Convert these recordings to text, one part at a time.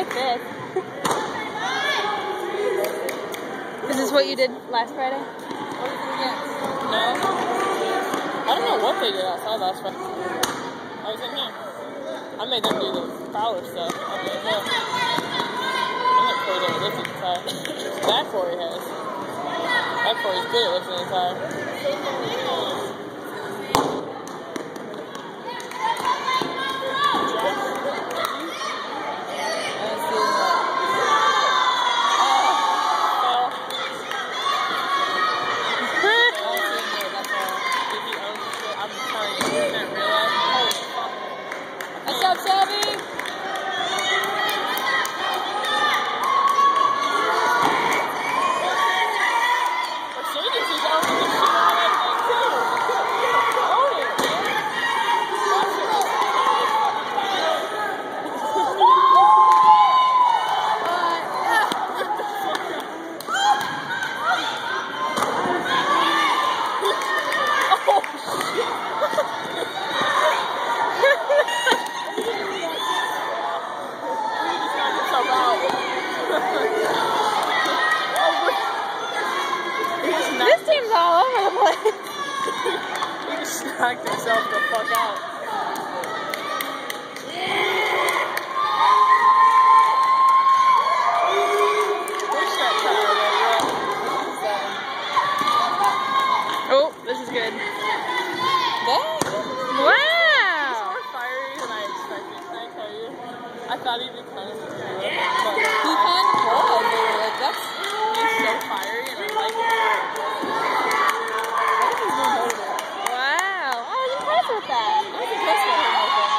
like this. Is this what you did last Friday? No. I don't know what they did outside last Friday. I was in here. I made them do the Fowler stuff. I'm not that Corey has. That Corey's good at lifting inside. He just knocked himself the fuck out. Push that tire there, Oh, this is good. bro. Wow. more fiery than I expected, can I tell you? I thought he'd be kind of scary, but he kind of was. They were like, that's, he's so fiery, and I like it. I think he's more motivated. Wow. I with that. I was impressed by him, I think.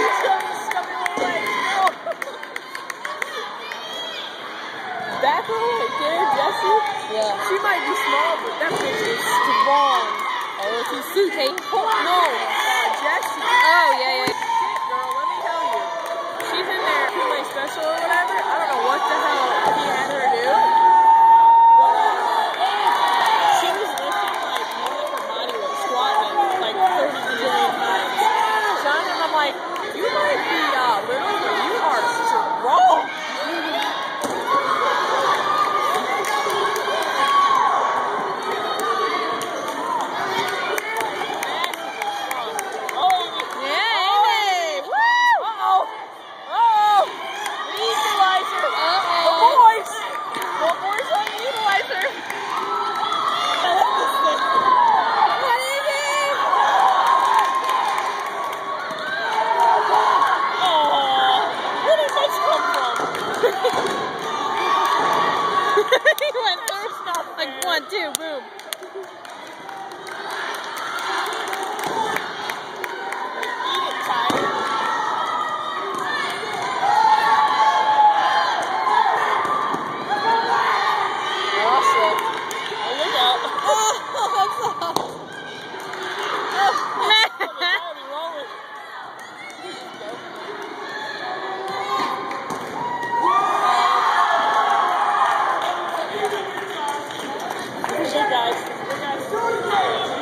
He's got his stubby little legs, no! Back row right there. Yeah. She might be small, but that bitch is strong. Oh, it's a suit, eh? like, you might be boom, boom. guys. Good guys.